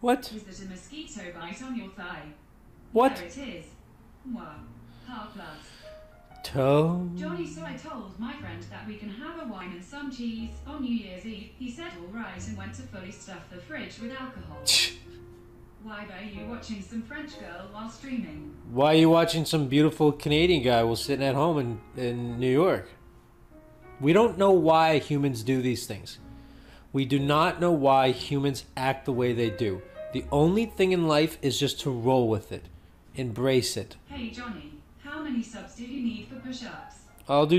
What? Is that a mosquito bite on your thigh? What? There it is. Moi. Half plus. Toe? Johnny, so I told my friend that we can have a wine and some cheese on New Year's Eve. He said all right and went to fully stuff the fridge with alcohol. Why are you watching some French girl while streaming? Why are you watching some beautiful Canadian guy while sitting at home in, in New York? We don't know why humans do these things. We do not know why humans act the way they do. The only thing in life is just to roll with it, embrace it. Hey Johnny, how many subs do you need for push-ups? I'll do